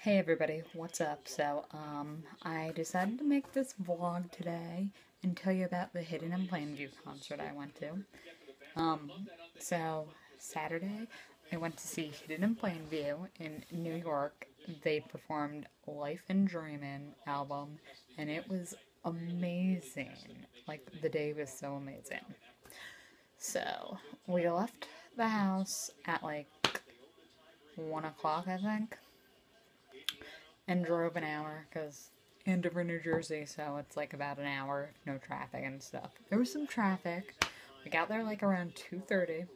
Hey everybody, what's up? So, um, I decided to make this vlog today and tell you about the Hidden in Plain View concert I went to. Um, so, Saturday, I went to see Hidden in Plain View in New York. They performed Life in Dreamin' album, and it was amazing. Like, the day was so amazing. So, we left the house at like 1 o'clock, I think and drove an hour because Andover, New Jersey, so it's like about an hour, no traffic and stuff. There was some traffic. We got there like around 2:30,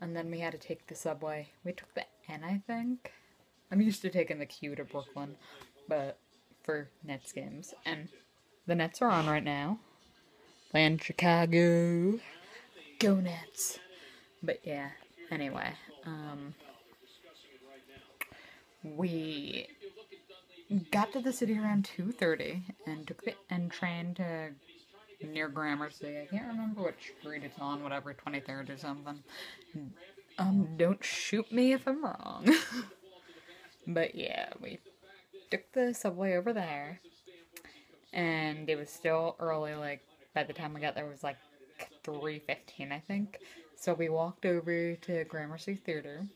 and then we had to take the subway. We took the N, I think. I'm used to taking the Q to Brooklyn, but for Nets games, and the Nets are on right now. Playing Chicago. Go Nets. But yeah, anyway, um, we got to the city around 2.30 and took the N train to near Gramercy. I can't remember which street it's on, whatever, 23rd or something. Um, don't shoot me if I'm wrong. but yeah, we took the subway over there. And it was still early, like, by the time we got there, it was like 3.15, I think. So we walked over to Gramercy Theater.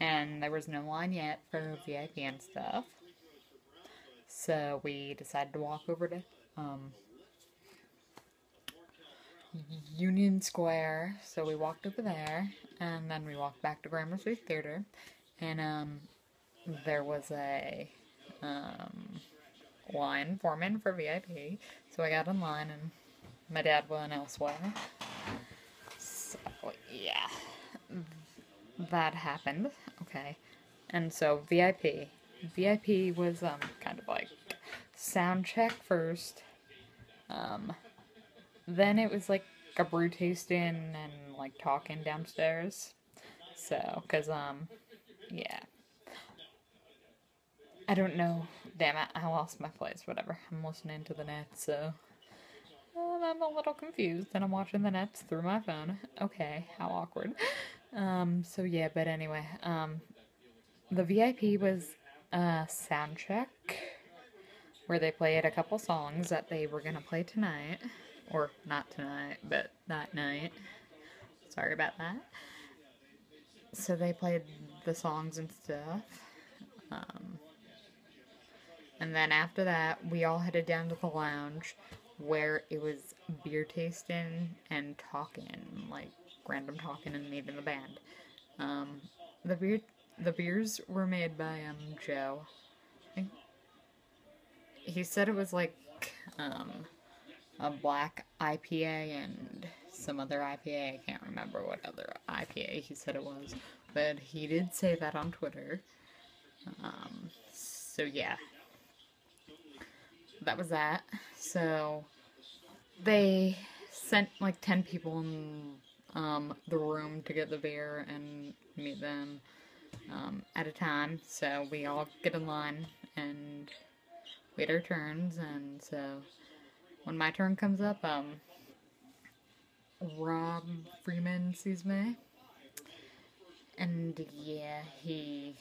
And there was no line yet for VIP and stuff. So we decided to walk over to um, Union Square. So we walked over there, and then we walked back to Gramercy Theater, and um, there was a um, line forming for VIP. So I got in line, and my dad went elsewhere. So yeah, that happened. Okay, and so VIP VIP was um kind of like sound check first. Um, then it was like a brew tasting and like talking downstairs. So, cause um, yeah. I don't know. Damn it, I lost my place. Whatever. I'm listening to the Nets, so um, I'm a little confused, and I'm watching the Nets through my phone. Okay, how awkward. Um, so yeah, but anyway, um, the VIP was uh, sound check where they played a couple songs that they were gonna play tonight, or not tonight, but that night. Sorry about that. So they played the songs and stuff. Um, and then after that, we all headed down to the lounge where it was beer tasting and talking, like random talking and meeting the band. Um, the beer the beers were made by um Joe. He said it was like um a black IPA and some other IPA. I can't remember what other IPA he said it was, but he did say that on Twitter. Um, so yeah, that was that. So they sent like ten people in um, the room to get the beer and meet them um, at a time. So we all get in line and wait our turns. And so when my turn comes up, um, Rob Freeman sees me. And yeah, he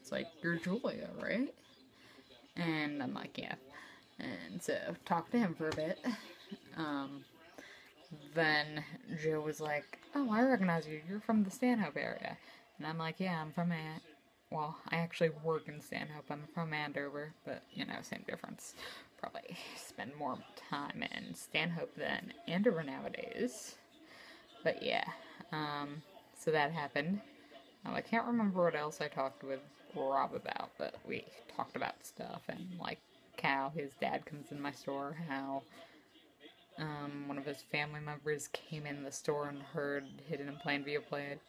it's like, You're Julia, right? And I'm like, Yeah. And so talk to him for a bit. Um, then Joe was like, Oh, I recognize you. You're from the Stanhope area. And I'm like, yeah, I'm from Ant. Well, I actually work in Stanhope. I'm from Andover, but you know, same difference. Probably spend more time in Stanhope than Andover nowadays. But yeah, um, so that happened. I can't remember what else I talked with Rob about, but we talked about stuff and like how his dad comes in my store, how um, one of his family members came in the store and heard Hidden in Plain View played.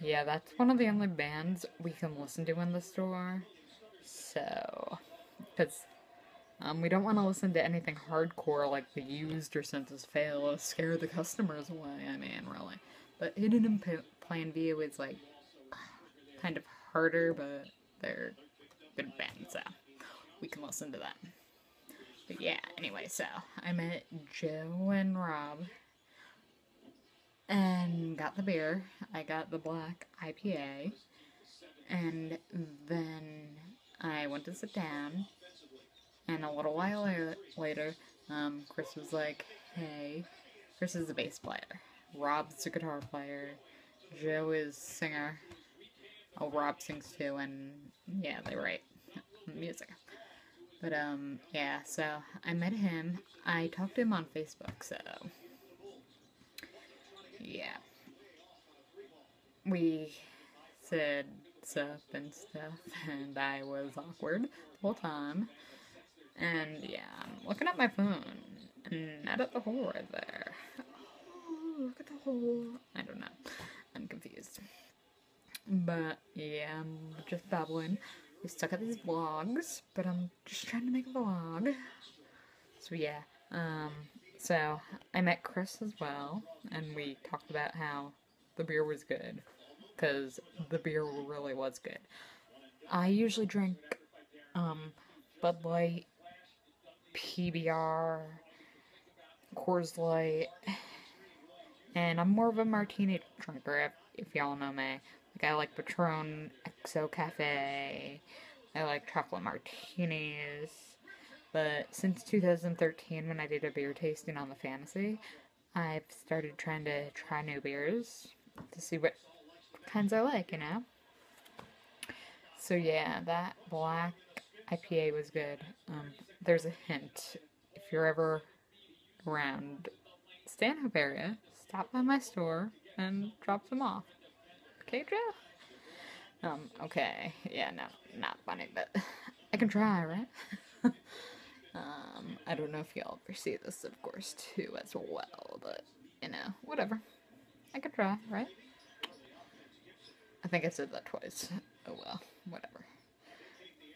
Yeah, that's one of the only bands we can listen to in the store. So, because um, we don't want to listen to anything hardcore like The Used or Senses Fail to scare the customers away. I mean, really. But Hidden in Plain View is like kind of harder, but they're good bands, so we can listen to them. But yeah, anyway, so I met Joe and Rob and got the beer. I got the black IPA. And then I went to sit down, and a little while la- later, um, Chris was like, "Hey, Chris is a bass player. Rob's a guitar player. Joe is singer. Oh, Rob sings too, and yeah, they write music. But um, yeah. So I met him. I talked to him on Facebook. So yeah, we said stuff and stuff, and I was awkward the whole time. And yeah, I'm looking at my phone, and not at the hole right there. Oh, look at the hole. I don't know. I'm confused. But yeah, I'm just babbling. We stuck at these vlogs, but I'm just trying to make a vlog. So yeah, um, so I met Chris as well, and we talked about how the beer was good, because the beer really was good. I usually drink, um, Bud Light, PBR, Coors Light, and I'm more of a martini drinker, if, if y'all know me. Like, I like Patron XO Cafe, I like chocolate martinis, but since 2013, when I did a beer tasting on the Fantasy, I've started trying to try new beers to see what kinds I like, you know? So yeah, that black IPA was good. Um, there's a hint. If you're ever around Stanhope area, stop by my store and drop them off. Okay, Joe? Um, okay. Yeah, no, not funny, but I can try, right? um, I don't know if y'all ever see this, of course, too, as well, but, you know, whatever. I could try, right? I think I said that twice. Oh well, whatever.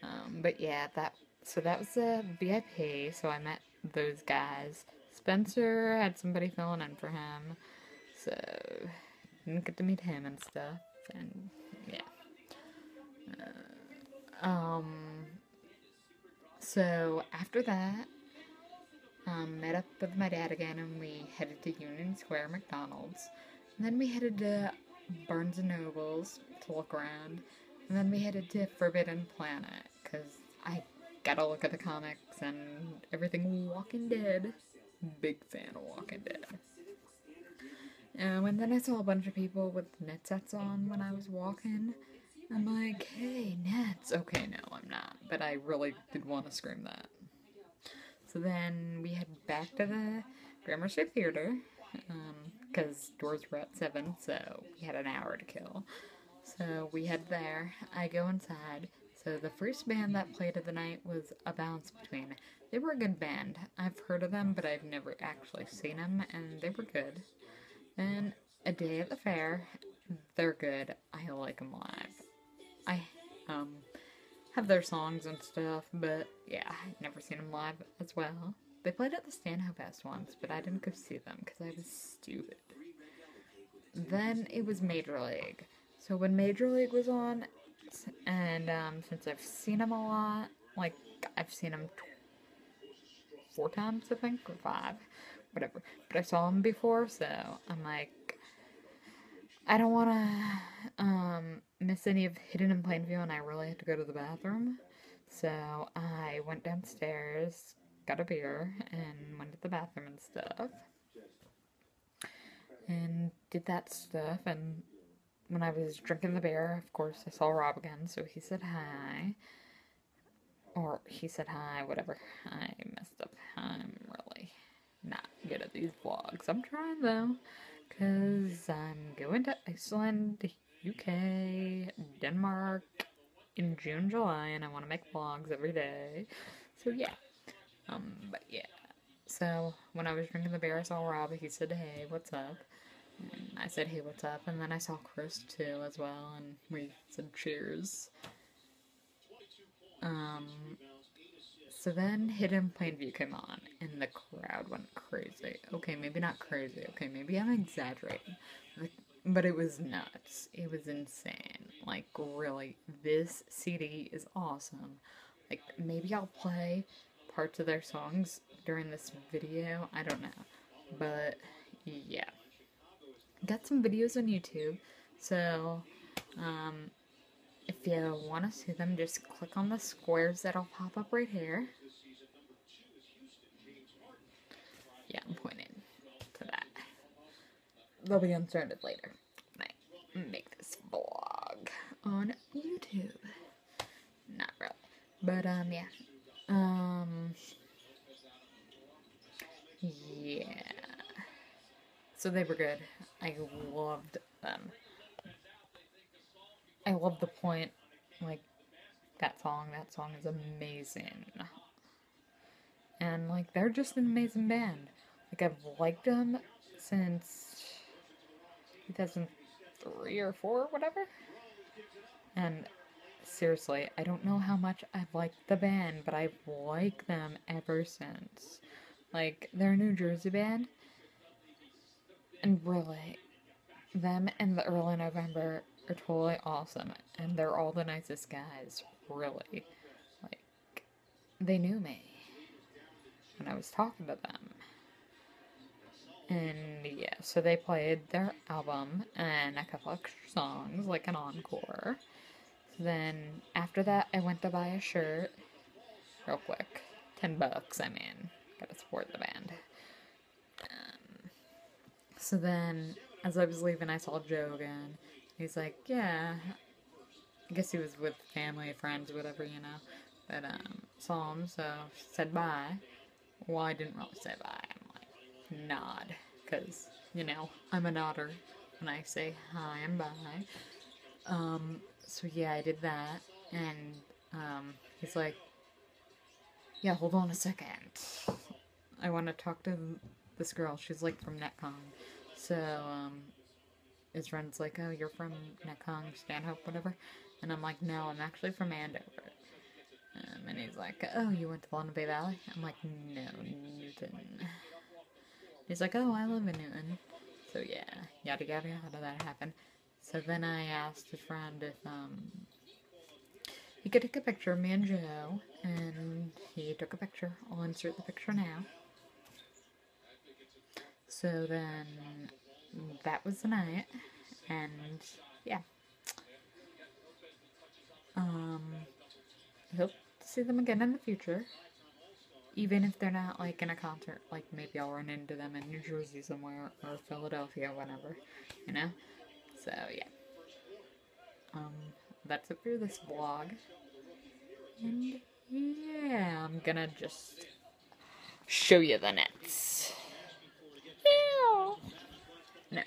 Um, but yeah, that so that was the VIP. So I met those guys. Spencer had somebody filling in for him, so didn't get to meet him and stuff. And yeah. Uh, um. So after that, um, met up with my dad again, and we headed to Union Square McDonald's. And then we headed to Barnes and Nobles to look around. And then we headed to Forbidden Planet because I gotta look at the comics and everything Walking Dead. Big fan of Walking Dead. Um, and then I saw a bunch of people with net sets on when I was walking. I'm like, hey, nets. Okay, no, I'm not. But I really did want to scream that. So then we head back to the Gramercy Theater because um, doors were at 7, so we had an hour to kill. So we head there. I go inside. So the first band that played of the night was A Balance Between. They were a good band. I've heard of them, but I've never actually seen them, and they were good. Then A Day at the Fair. They're good. I like them live. I um have their songs and stuff, but yeah, I've never seen them live as well. They played at the Stanhope Fest once, but I didn't go see them because I was stupid. Then it was Major League. So when Major League was on, and um, since I've seen him a lot, like I've seen him four times, I think, or five, whatever. But I saw him before, so I'm like, I don't want to um, miss any of Hidden in Plain View, and I really had to go to the bathroom. So I went downstairs, got a beer, and went to the bathroom and stuff. And did that stuff, and when I was drinking the beer, of course, I saw Rob again, so he said hi. Or he said hi, whatever. I messed up. I'm really not good at these vlogs. I'm trying though, because I'm going to Iceland, UK, Denmark in June, July, and I want to make vlogs every day. So yeah. Um, but yeah. So when I was drinking the beer, I saw Rob. He said, "Hey, what's up?" And I said, "Hey, what's up?" And then I saw Chris too as well, and we said, "Cheers." Um. So then Hidden Plain View came on, and the crowd went crazy. Okay, maybe not crazy. Okay, maybe I'm exaggerating, but it was nuts. It was insane. Like, really, this CD is awesome. Like, maybe I'll play parts of their songs during this video. I don't know. But yeah. Got some videos on YouTube. So um if you want to see them, just click on the squares that'll pop up right here. Yeah, I'm pointing to that. They'll be inserted later. I make this vlog on YouTube. Not really. But, um, yeah. Um, yeah. So they were good. I loved them. I love the point, like, that song. That song is amazing. And, like, they're just an amazing band. Like, I've liked them since 2003 or 4 or whatever. And seriously, I don't know how much I've liked the band, but I've liked them ever since. Like, they're a New Jersey band. And really, them in the early November are totally awesome. And they're all the nicest guys, really. Like, they knew me when I was talking to them. And yeah, so they played their album and a couple extra songs, like an encore. Then after that, I went to buy a shirt, real quick, ten bucks. I mean, gotta support the band. Um, so then, as I was leaving, I saw Joe again. He's like, "Yeah, I guess he was with family, friends, whatever, you know." But um, saw him, so said bye. Well, I didn't really say bye. I'm like nod, cause you know I'm a nodder when I say hi and bye. Um, so yeah, I did that, and um, he's like, "Yeah, hold on a second. I want to talk to this girl. She's like from Netcong." So um, his friend's like, "Oh, you're from Netcong, Stanhope, whatever," and I'm like, "No, I'm actually from Andover." Um, and he's like, "Oh, you went to Lenape Valley?" I'm like, "No, Newton." He's like, "Oh, I live in Newton." So yeah, yada yada. How did that happen? So then I asked his friend if um he could take a picture of me and Joe, and he took a picture. I'll insert the picture now. So then that was the night, and yeah. Um, I hope to see them again in the future. Even if they're not like in a concert, like maybe I'll run into them in New Jersey somewhere or Philadelphia, whatever, you know. So yeah. Um, that's it for this vlog. And yeah, I'm gonna just show you the nets. No.